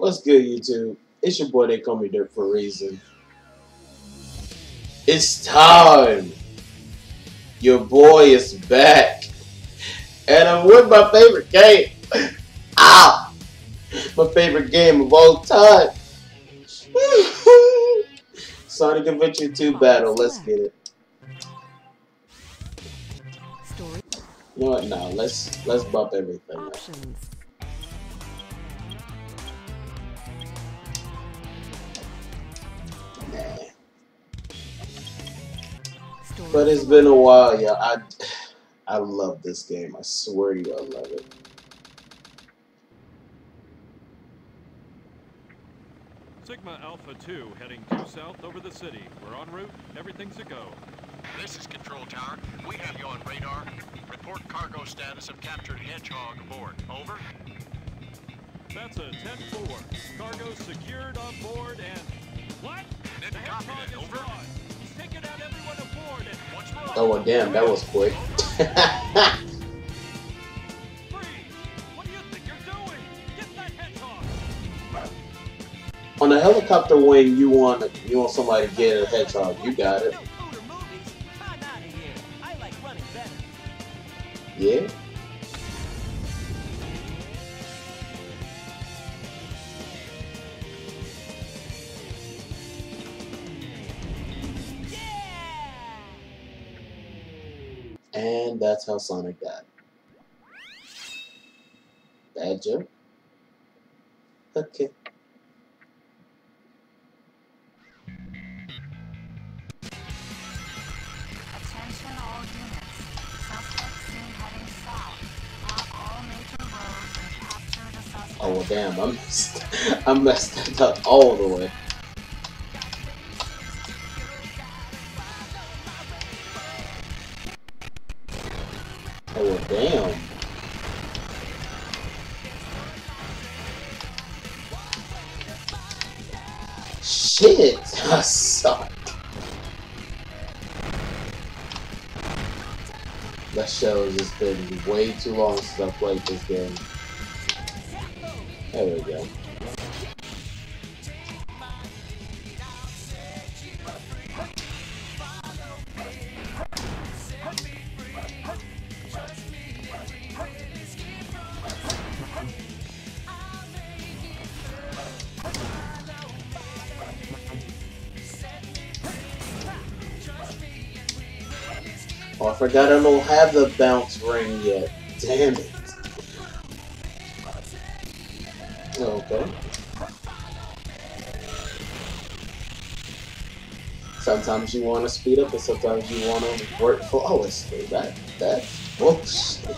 What's good, YouTube? It's your boy, they call me Derp for a reason. It's time! Your boy is back! And I'm with my favorite game! Ah! My favorite game of all time! Sonic Adventure 2 Battle, let's get it. You know what? No, let's let's bump everything up. But it's been a while, yeah. I I love this game. I swear to you, I love it. Sigma Alpha 2 heading due south over the city. We're en route. Everything's a go. This is Control Tower. We have you on radar. Report cargo status of captured Hedgehog aboard. Over. That's a 10-4. Cargo secured on board and... What? Didn't copy that. Over. Gone. Oh well, damn, that was quick. On a helicopter wing, you want you want somebody to get a hedgehog. You got it. Yeah. And that's how Sonic died. Bad joke. Okay. Attention all units. Suspect seen heading south. All major roads and capture the suspect. Oh well, damn, I messed, I messed that up all the way. Shit, I suck. That show has just been way too long since I played this game. There we go. Oh, I forgot I don't have the bounce ring yet. Damn it. Okay. Sometimes you want to speed up, and sometimes you want to work flawlessly. Oh, that that's bullshit.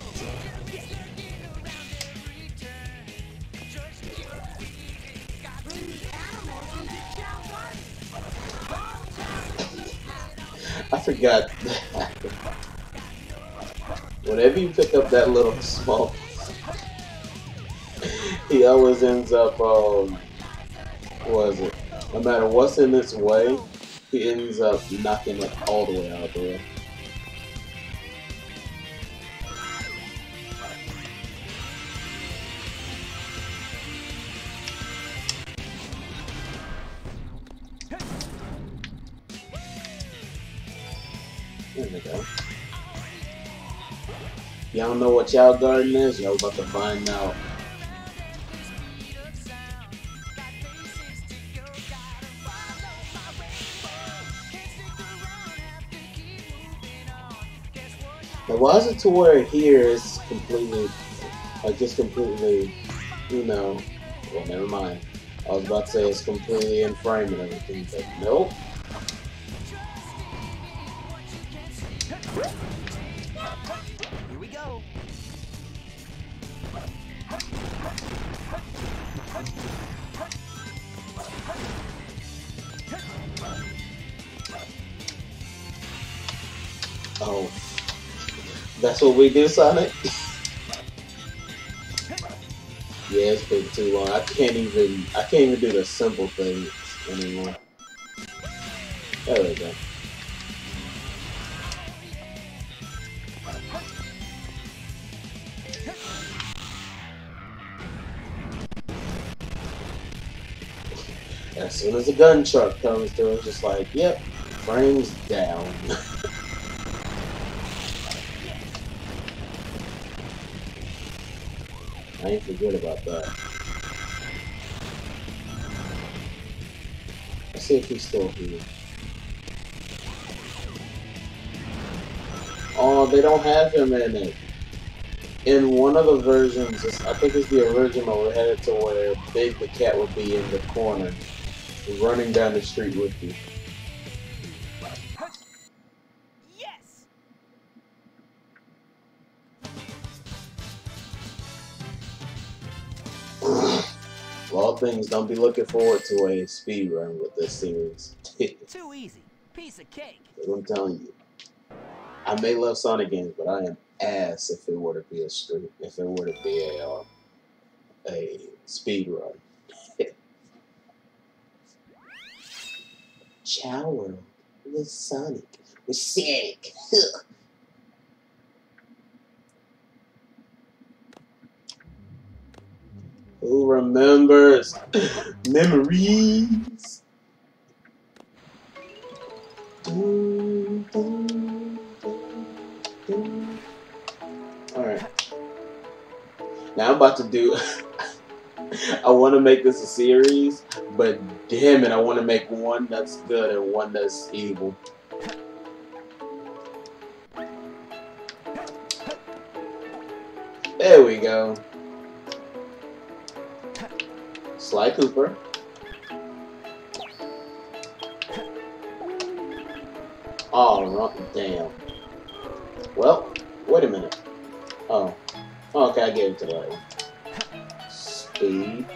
I forgot. Whenever you pick up that little small, he always ends up. Um, what is it? No matter what's in its way, he ends up knocking it all the way out of the way. Y'all know what Chao garden is? Y'all about to find out. Now, why is it to where here is completely, like, just completely, you know, well, never mind. I was about to say it's completely in frame and everything, but nope. Oh, that's what we do, Sonic. yeah, it's been too long. I can't even. I can't even do the simple things anymore. There we go. As soon as the gun truck comes through, it's just like, yep, frames down. I ain't forget about that. Let's see if he's still here. Oh, they don't have him in it. In one of the versions, I think it's the original, had it to where Big the cat would be in the corner, running down the street with you. Yes! Of all things, don't be looking forward to a speed run with this series. Too easy. Piece of cake. I'm telling you. I may love Sonic games, but I am ass if it were to be a street, if it were to be a uh, a speed run. World with Sonic with Sonic. Who remembers memories? Dun, dun, dun, dun. All right. Now I'm about to do. I want to make this a series, but damn it, I want to make one that's good and one that's evil. There we go. Sly Cooper. Oh, wrong. Damn. Well, wait a minute. Oh. Okay, I gave it to the one. Come.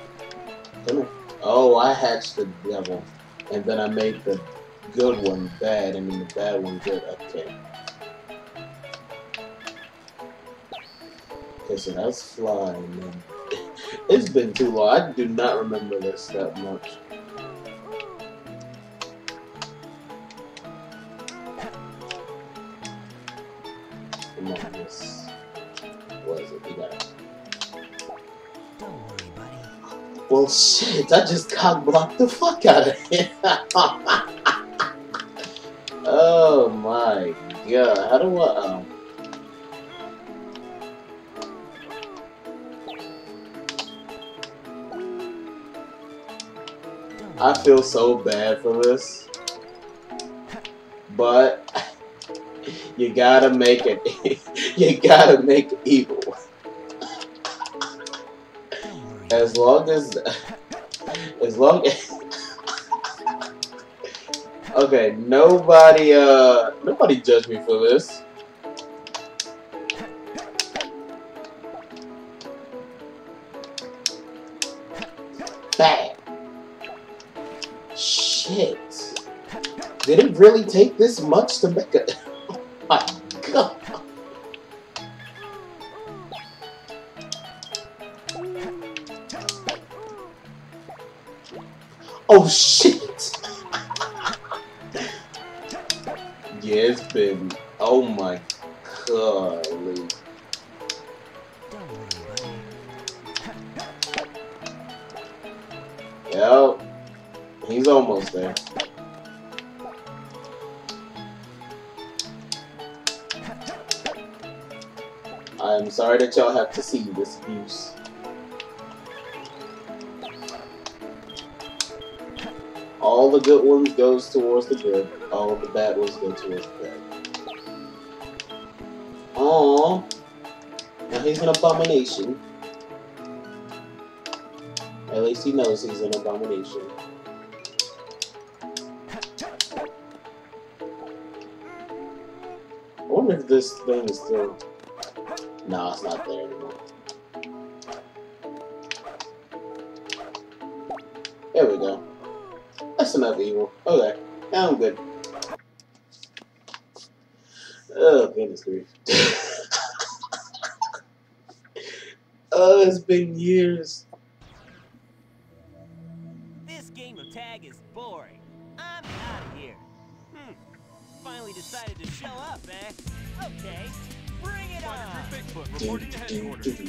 Oh, I hatched the devil. And then I made the good one bad, and then the bad one good. Okay. Okay, so that's flying. Man. It's been too long. I do not remember this that much. Come on, this. Well, shit, I just cock blocked the fuck out of it. oh my god, how do I. Um, I feel so bad for this. But you gotta make it. you gotta make it evil. As long as. As long as. Okay, nobody, uh, nobody judge me for this. Bang. Shit. Did it really take this much to make a... Oh shit! yeah, it's been. Oh my buddy. Yep. He's almost there. I'm sorry that y'all have to see this abuse. The good ones goes towards the good. All the bad ones go towards the bad. Aww. Now he's an abomination. At least he knows he's an abomination. I wonder if this thing is still. No, it's not there anymore. That's enough evil. Okay, now I'm good. Oh, goodness grief. oh, it's been years. This game of tag is boring. I'm out of here. Hmm. Finally decided to show up, eh? Okay. Bring it on. Bigfoot reporting to headquarters.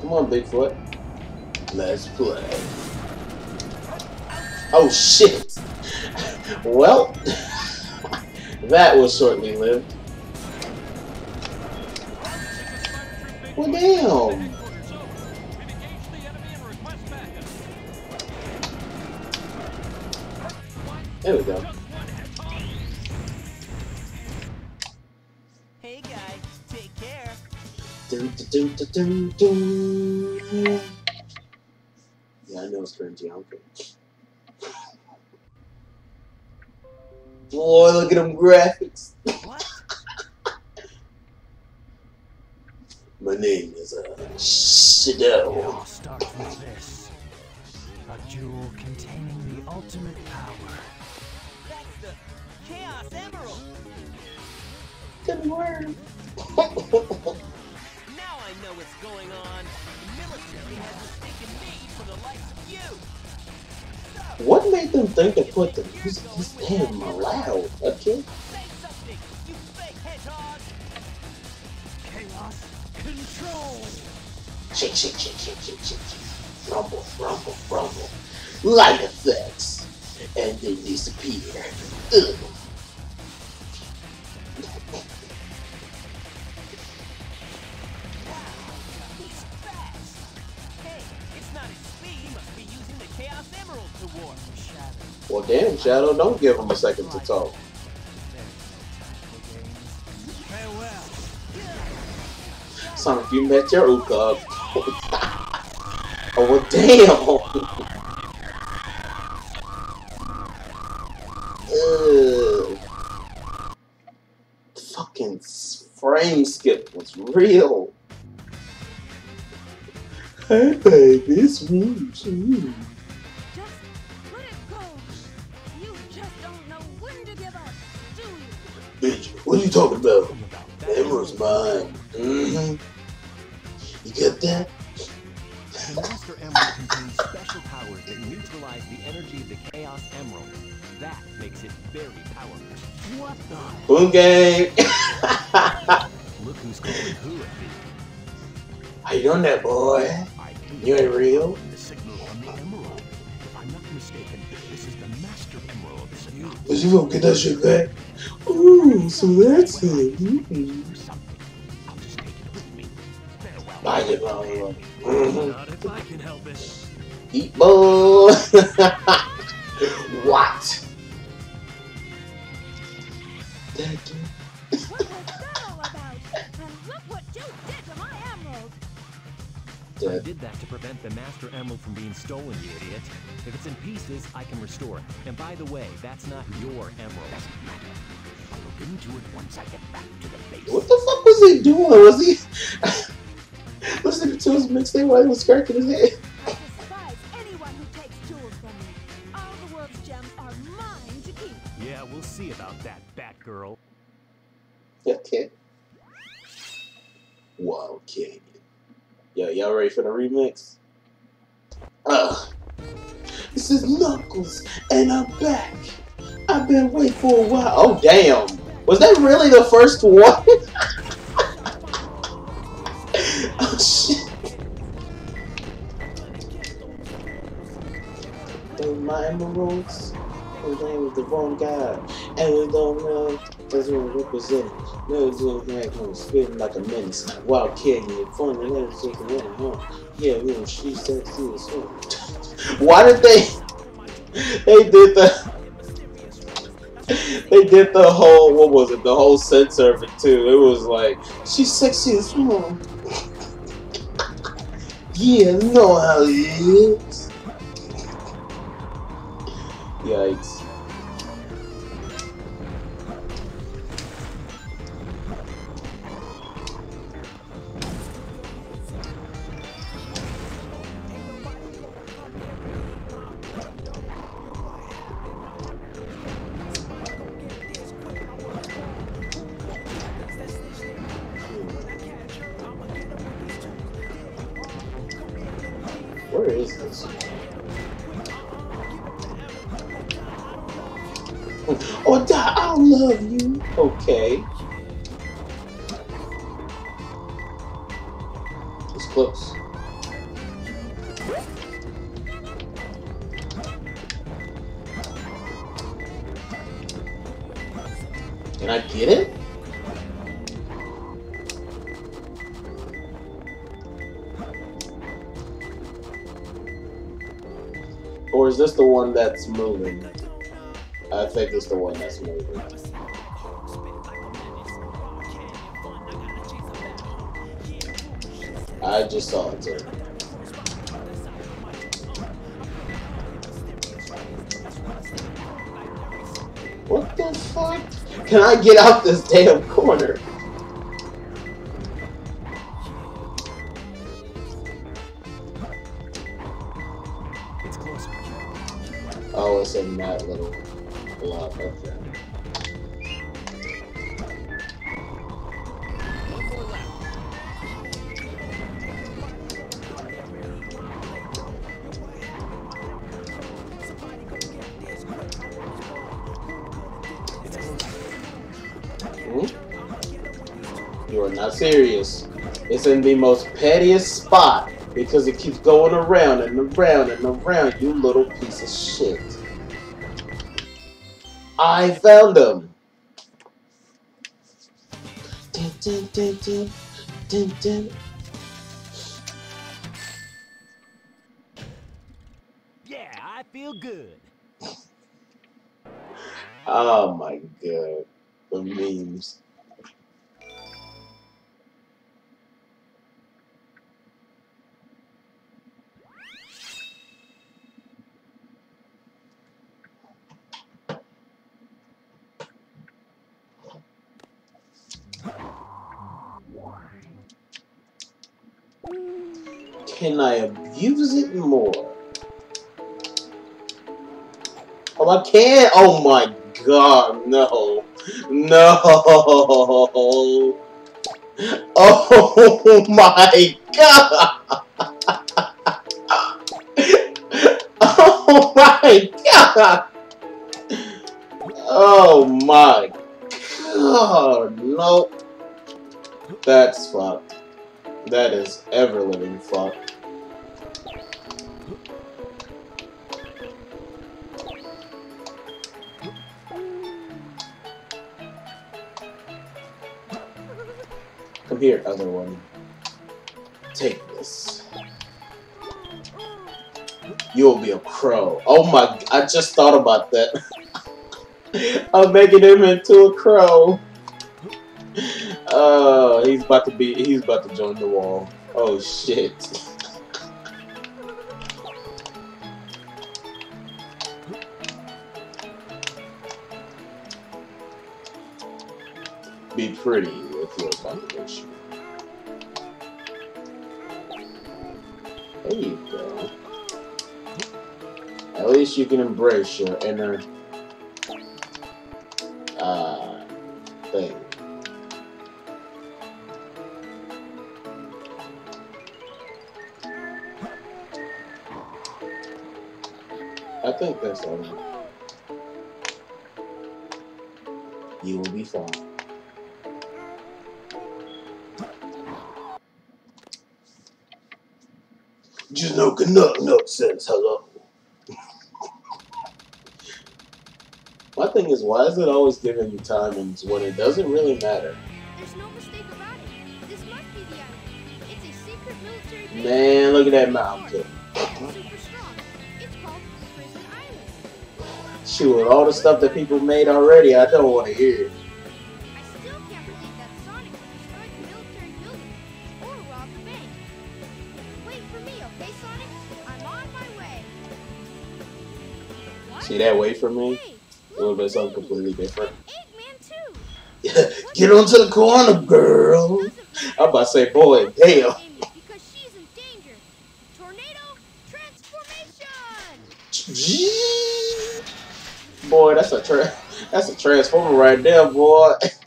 Come on, Bigfoot. Let's play. Oh shit! well, that was shortly lived. Well, damn. There we go. Hey, guy, take care. Dun, dun, dun, dun, dun. Yeah, I know it's cringy. I'm cringe. Boy, look at them graphics. What? My name is uh, Shadow. All starts with this. A jewel containing the ultimate power. That's the Chaos Emerald. Good word. Now I know what's going on. The military has mistaken me for the likes of you. what made them think to put the music this damn loud? Okay. Shake, shake, shake, shake, shake, shake, shake. Rumble, rumble, rumble. Light effects. And they disappear. Ugh. He's fast. Hey, it's not his speed. He must be using the Chaos Emerald to warp. Shadow. Well, damn, Shadow, don't give him a second to talk. Farewell. Sonic, you met your Uka. oh, well, damn. Ugh. Fucking frame skip was real. Hey, baby, it's me. it's me. Just let it go. You just don't know when to give up, do you? Bitch, what are you talking about? Emerald's mine. Mm-hmm. You get that? The Master Emerald contains special powers that neutralize the energy of the Chaos Emerald. That makes it very powerful. What the? Boom gang. Look who's calling who at me. How you doing there, boy? You ain't real? the signal from the Emerald. If I'm not mistaken, this is the Master Emerald signal. Was you gonna get that shit back? Ooh, so that's it. Mm-hmm. For Not if I can help it. Eat boy. what? Thank you. What was that all about? And look what you did to my emerald. I did that to prevent the Master Emerald from being stolen, you idiot. If it's in pieces, I can restore it. And by the way, that's not your emerald. Doesn't matter. I'll look into it once I get back to the base. What the fuck was he doing? Was he listening to while he was scratching his head? I despise anyone who takes jewels from me. All the world's gems are mine to keep. Yeah, we'll see about that, Batgirl. Okay. Wild Canyon. Yo, y'all ready for the remix? Ugh. This is Knuckles, and I'm back. I've been waiting for a while. Oh, damn. Was that really the first one? my emeralds. We're playing with the wrong guy. And we don't know that's what we represent. No, that kind of spitting like a menace. Wild Canyon, fun and everything, yeah, huh? Yeah, we don't shoot as well. Why did they? They did the. They did the whole what was it? The whole censor of it too. It was like she's sexy as well. yeah, you know how it is. Yikes. Or is this the one that's moving? I think it's the one that's moving. I just saw it too. What the fuck? Can I get out this damn corner? It's in the most pettiest spot because it keeps going around and around and around, you little piece of shit. I found him. Dun, dun, dun, Can I abuse it more? Oh, I can't. Oh my god, no. No. Oh, oh my god. Oh my god. Oh my god. No. That's fucked. That is ever living fucked. Come here, other one. Take this. You'll be a crow. Oh my, I just thought about that. I'm making him into a crow. Oh, he's about to be, he's about to join the wall. Oh shit. Be pretty your population. There you go. At least you can embrace your inner uh thing. I think that's all. You will be fine. No Canuck Nut says hello. My thing is, why is it always giving you timings when it doesn't really matter? There's no mistake about it. This must be the island. It's a secret military base. Man, look at that mountain. Super strong. It's called Prison Island. Shoot, all the stuff that people made already, I don't want to hear What? See that way from me? A little bit look, something completely different. Get onto the corner, girl. I'm about to say, boy, damn. Amy, because she's in danger. Tornado transformation. Boy, that's a tra- that's a transformer right there, boy.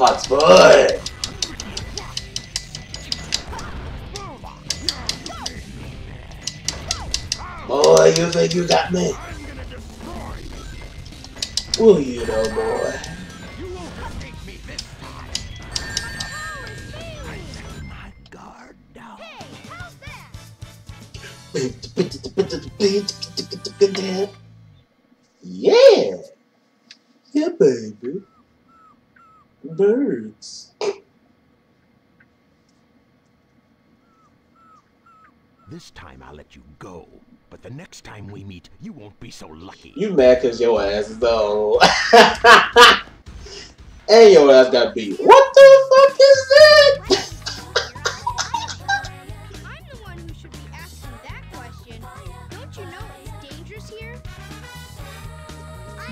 Fox boy. Boy, you think you got me? Will you though, boy? Be so lucky. You mad cause your ass is old. and your ass got beat. What the fuck is that? I'm the one who should be asking that you know it's dangerous here?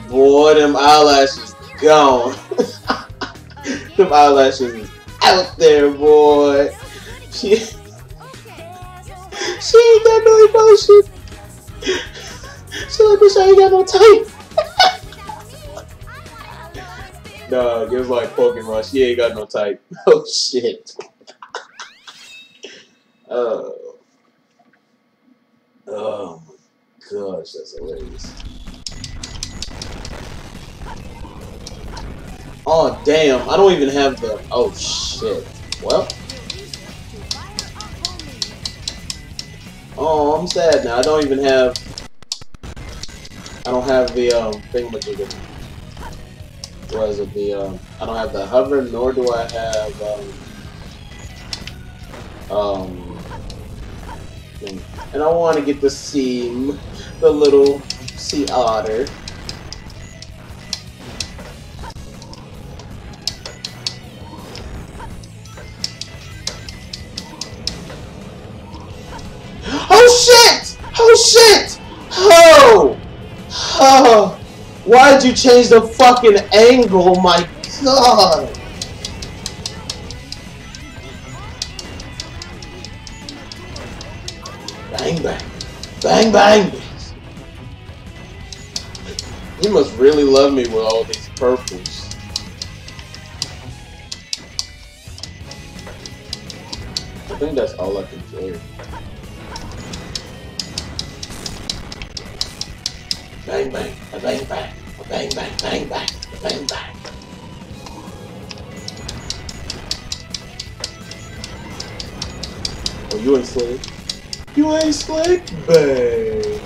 Boy, them eyelashes gone. them eyelashes out there, boy. She, she ain't got no emotion. Bitch, I ain't got no type. Dog, it was like Pokemon. She ain't got no type. Oh shit. oh. Oh my gosh, that's hilarious. Oh damn, I don't even have the oh shit. Well, oh I'm sad now. I don't even have I don't have the um thingamajigger. What is it? The um I don't have the hover nor do I have um um and I want to get the seam, the little sea otter. Oh! why'd you change the fucking angle? My god! Bang bang. Bang bang! You must really love me with all these purples. I think that's all I can do. Bang bang, a bang bang, a bang bang, bang bang, a bang bang. Oh, you ain't slick. You ain't slick, babe.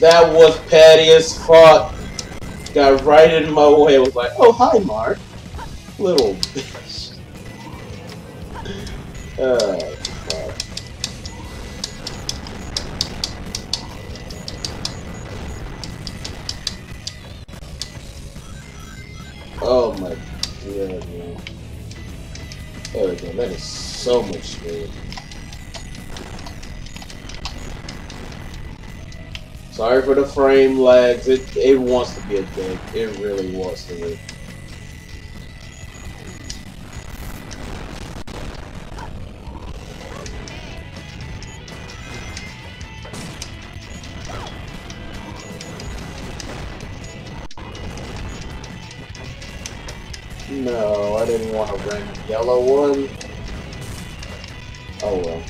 That was petty as fuck. Got right in my way. Was like, oh hi, Mark. Little bitch. Oh. Oh my god, man. There we go. That is so much speed. Sorry for the frame lags. It it wants to be a dick. It really wants to be. Yellow one. Oh well.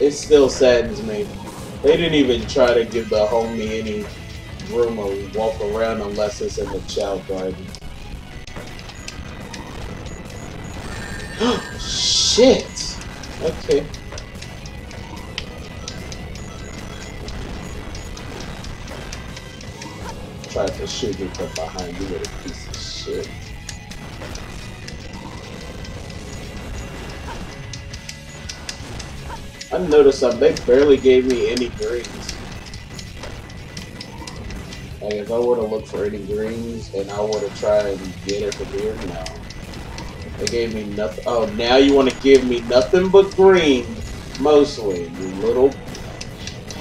It still saddens me. They didn't even try to give the homie any room to walk around unless it's in the Chao garden. Shit! Okay. Tried to shoot me from behind you with a piece of shit. I noticed something. They barely gave me any greens. Like if I were to look for any greens and I to try and get it from here, no. They gave me nothing. Oh, now you want to give me nothing but green, mostly, you little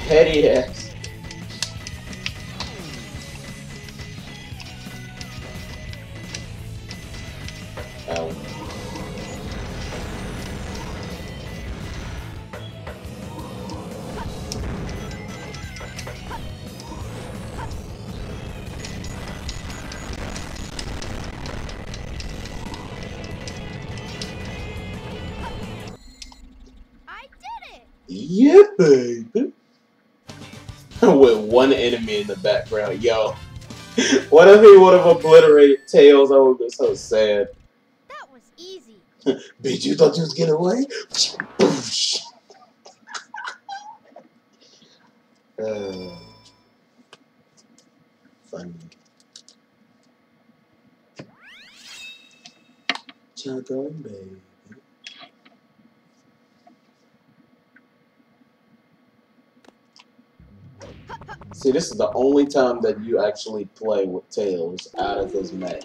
petty ass. Yeah, baby. With one enemy in the background, yo. What if he would have obliterated Tails? I would been so sad. That was easy. Bitch, you thought you was getting away? Uh, funny. Choco baby. See, this is the only time that you actually play with Tails out of his mech.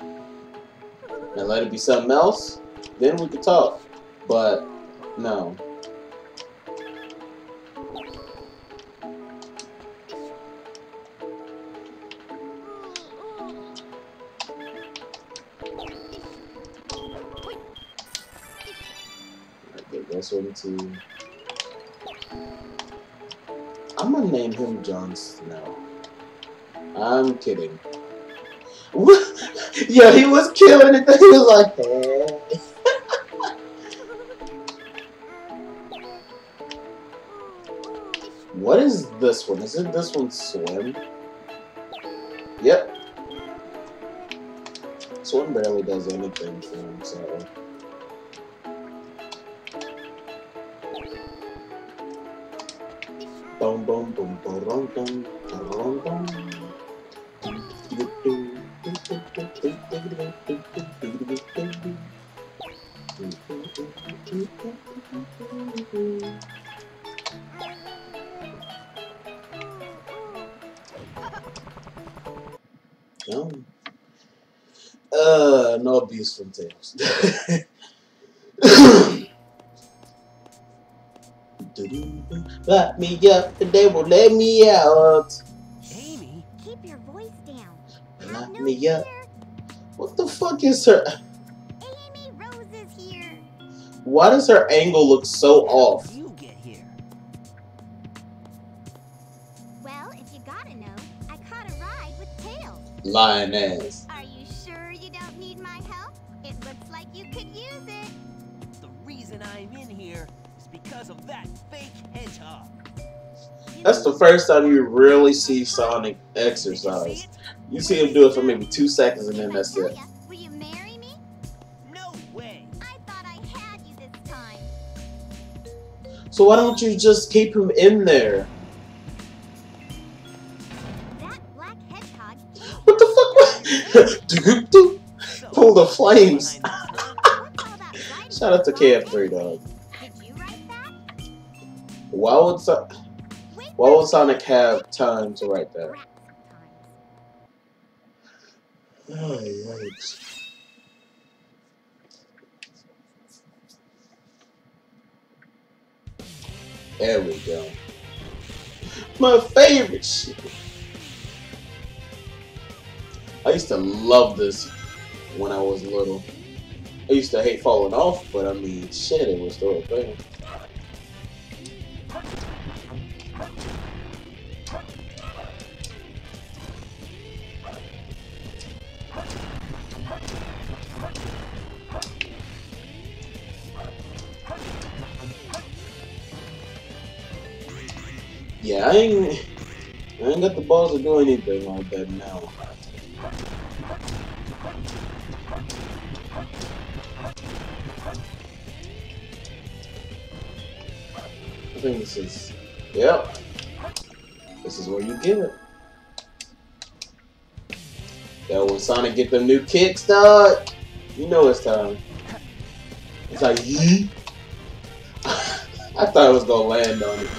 And let it be something else, then we could talk. But, no. Okay, one too. I'm him Jon Snow. I'm kidding. Yeah, he was killing it. He was like, "Eh." what is this one? Isn't this one swim? Yep. Swim barely does anything for him, so. Boom, boom, boom, boom, boom, boom, boom. No. Uh, no abuse from Tails. Lock me up and they won't let me out. Amy? Keep your voice down. Lock no me up. What the fuck is her? Amy Rose is here. Why does her angle look so off? You get here. Well, if you gotta know, I caught a ride with Tails. Lying ass. The first time you really see Sonic exercise. You see him do it for maybe two seconds and then that's it. ya, Will you marry me? No way. I thought I had you this time. So why don't you just keep him in there? That black hedgehog. What the fuck? Doop, doop. Pull the flames. behind this stuff, What's all that writing Shout out to on KF3 dog. Did you write that? Why would so- Wait why would. Sonic have time to write that? Oh, yikes. There we go. My favorite shit. I used to love this when I was little. I used to hate falling off, but I mean, shit, it was still a thing. Yeah, I ain't, I ain't got the balls to do anything like that now. I think this is, yep. This is where you get it. Yo, when Sonic get them new kicks, dog, you know it's time. It's like. I thought it was gonna land on it.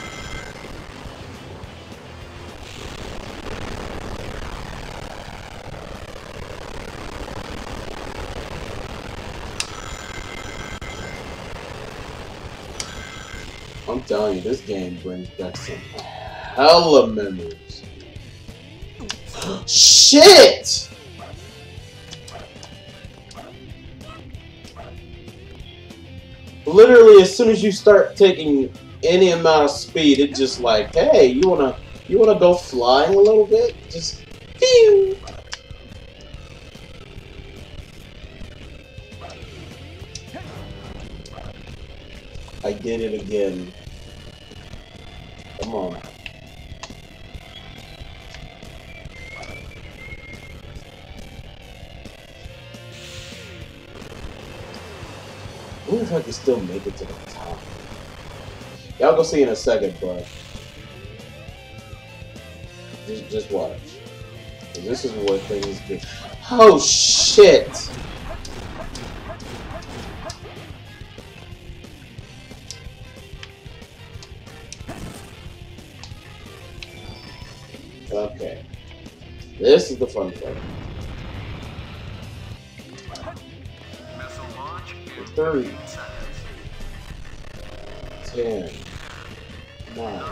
Telling you, this game brings back some hella memories. Shit! Literally, as soon as you start taking any amount of speed, it just like, hey, you wanna you wanna go flying a little bit? Just phew. I did it again. Come on. I wonder if I can still make it to the top. Y'all go see in a second, but just, just watch. This is where things get. Oh shit! This is the fun part. Seconds. ten, nine,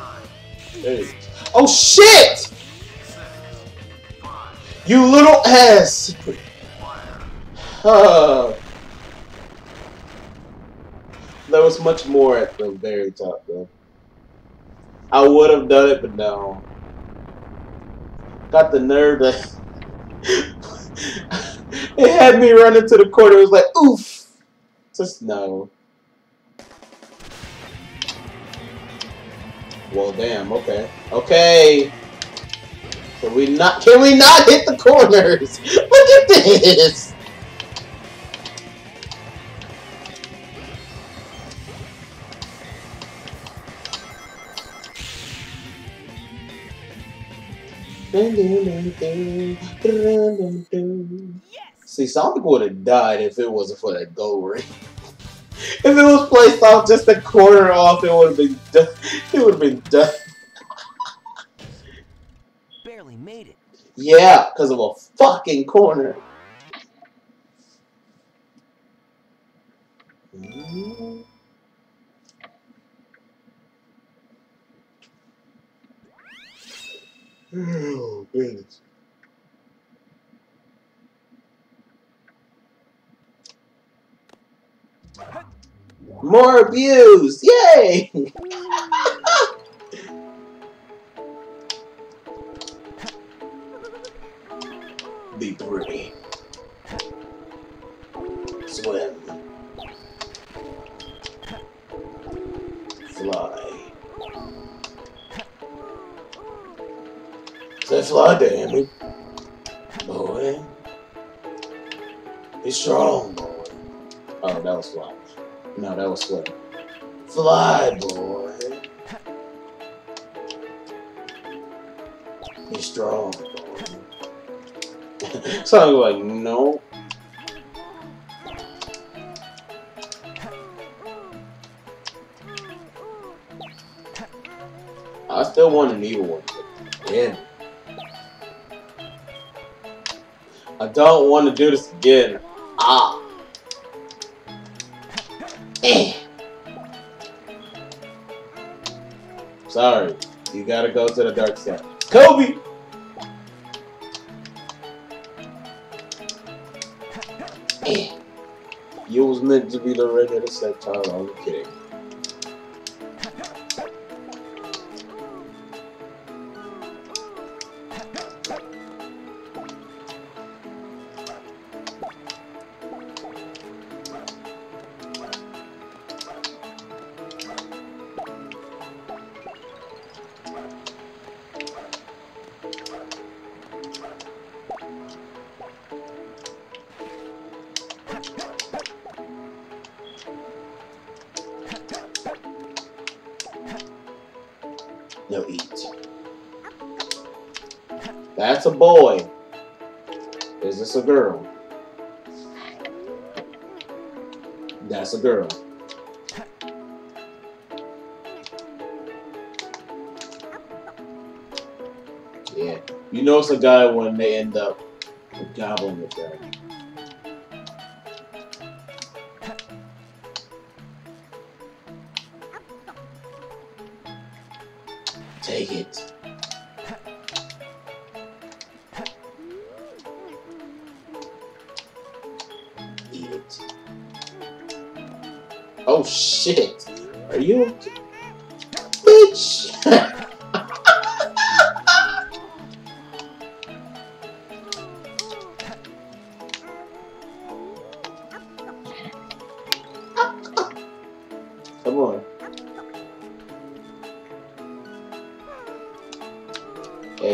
eight. Oh shit! You little ass! Uh, there was much more at the very top, though. I would have done it, but no. Got the nerve to. it had me run into the corner. It was like, oof. Just no. Well, damn. Okay. Okay. Can we not? Can we not hit the corners? Look at this. Yes! See, Sonic would have died if it wasn't for that gold ring. if it was placed off just a quarter off, it would have been done. It would have been done. Barely made it. Yeah, because of a fucking corner. Mm. Oh, goodness. More abuse! Yay! Be pretty. Fly, damn it. Boy. Be strong, boy. Oh, that was fly. No, that was swim. Fly, boy. Be strong, boy. so I was like, no. I still want an evil one. but don't want to do this again. Ah. Sorry. You gotta go to the dark side. Kobe! You was meant to be the redheaded stepchild. I'm kidding. Girl. Yeah. You know it's a guy when they end up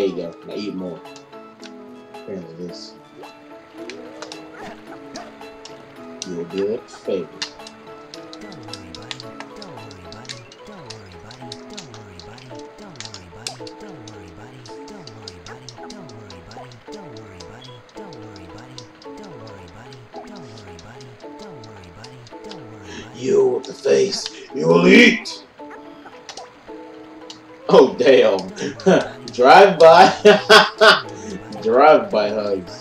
you go. Now eat more. Apparently this. You'll do it favor. Drive by Drive by hugs.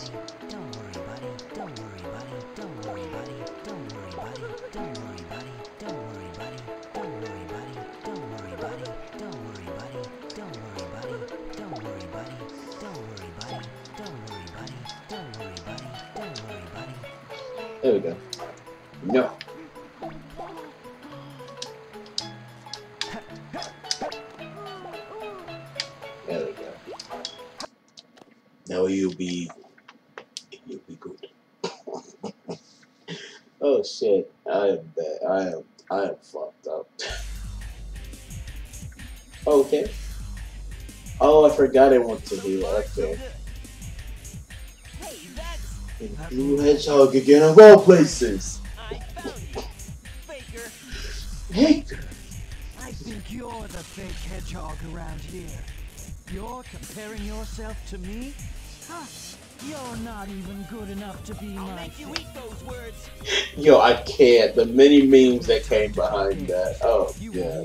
Oh I forgot I want to heal. Okay. Blue hedgehog again of all places. Faker. I think you're the fake hedgehog around here. You're comparing yourself to me? Huh? You're not even good enough to be I'll my you eat those words. Yo, I can't. The many memes that came behind that. Oh, yeah.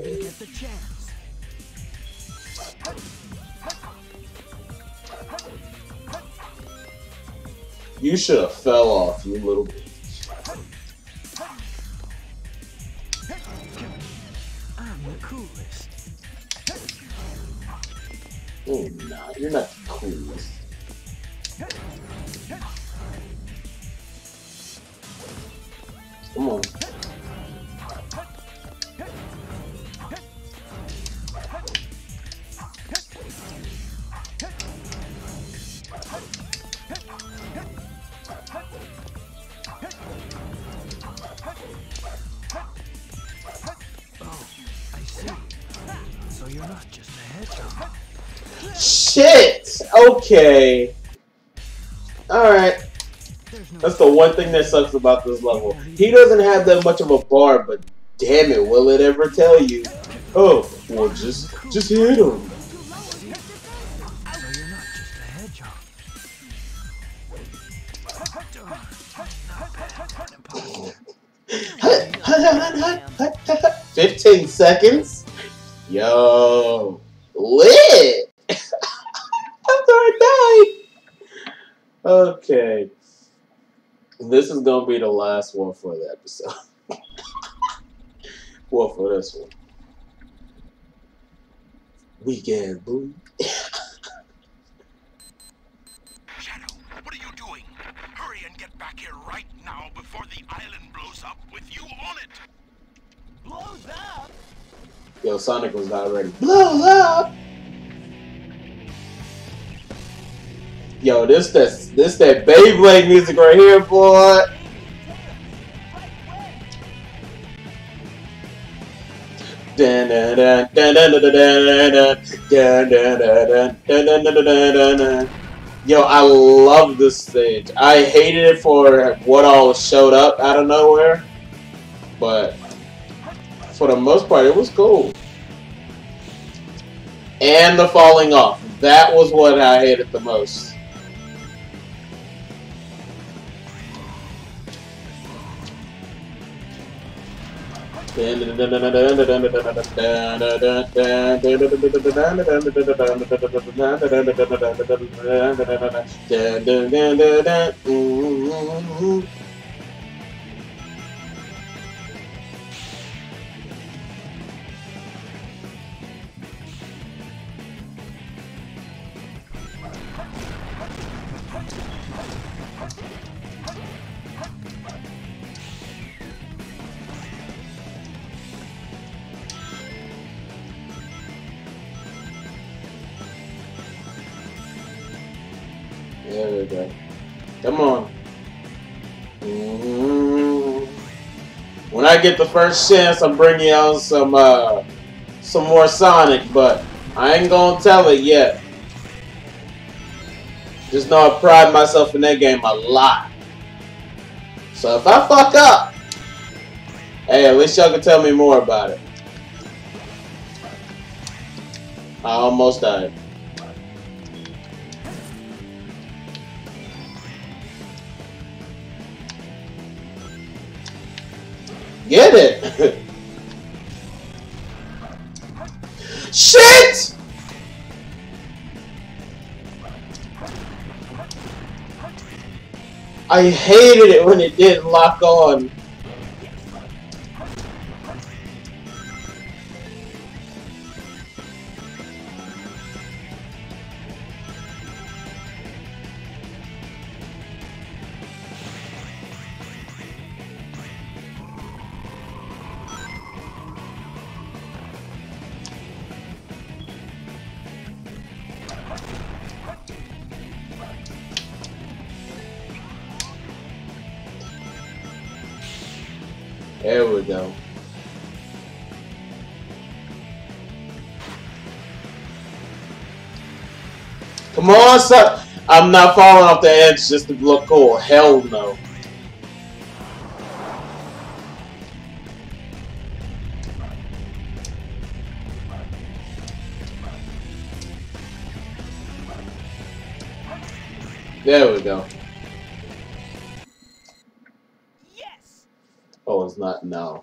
You should have fell off, you little bitch. I'm the coolest. Oh, nah, you're not the coolest. Come on. Shit! Okay. Alright. That's the one thing that sucks about this level. He doesn't have that much of a bar, but damn it, will it ever tell you? Oh, well, just, just hit him. 15 seconds? Yo, lit! After I died! Okay. This is gonna be the last one for the episode. well, for this one. Weekend, boo. Shadow, what are you doing? Hurry and get back here right now before the island blows up with you on it. Blows up. Yo, Sonic was not ready. Blow up! Yo, this that this that Beyblade music right here, boy. Yo, I love this stage. I hated it for what all showed up out of nowhere, but for the most part, it was cool. And the falling off. That was what I hated the most. Get the first chance, I'm bringing out some uh, some more Sonic, but I ain't gonna tell it yet. Just know I pride myself in that game a lot. So if I fuck up, hey, at least y'all can tell me more about it. I almost died. Get it! Shit! I hated it when it didn't lock on. Not falling off the edge just to look cool. Hell no. There we go. Yes! Oh, it's not. No.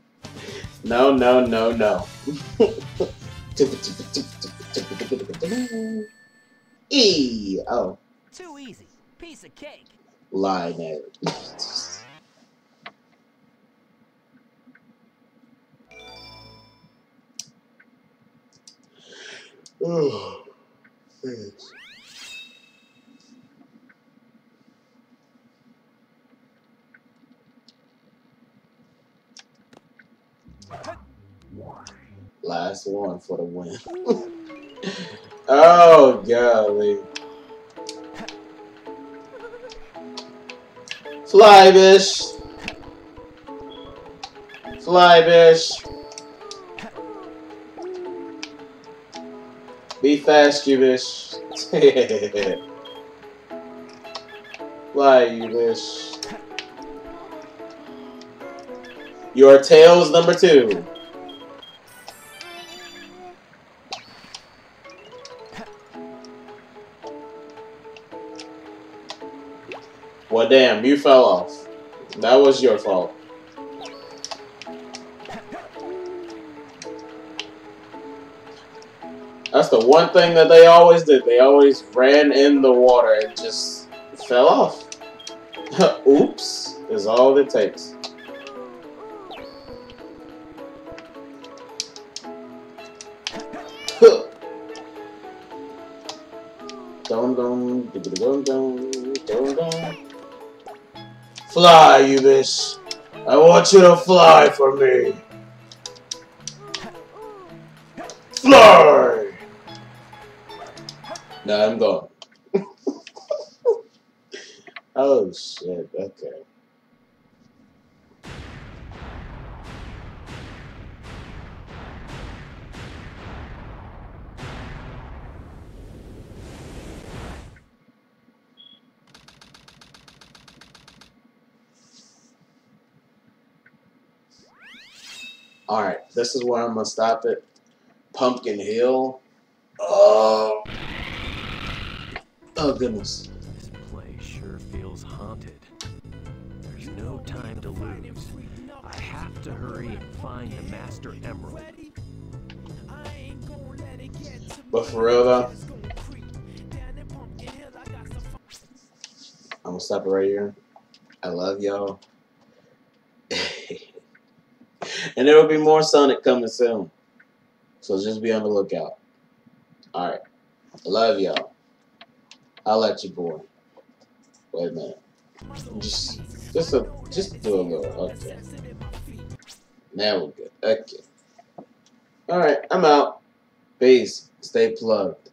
no, no, no, no. e. Oh, Too easy. Piece of cake. lie there. Oh, thanks. Last one for the win. Oh, golly. Fly, bish. Fly, bish. Be fast, you bish. Fly, you bish. Your tails number two. Damn, you fell off. That was your fault. That's the one thing that they always did. They always ran in the water and just fell off. Oops, is all it takes. Fly, you bitch. I want you to fly for me. Fly! Nah, I'm gone. oh shit, okay. Alright, this is where I'm gonna stop it. Pumpkin Hill. Oh. Oh goodness. This place sure feels haunted. There's no time to lose. I have to hurry and find the Master Emerald. But for real though, I'm gonna stop it right here. I love y'all. And there will be more Sonic coming soon. So just be on the lookout. Alright. Love y'all. I'll let you boy. Wait a minute. Just just a just do a little okay. Now we're good. Okay. Alright, I'm out. Peace. Stay plugged.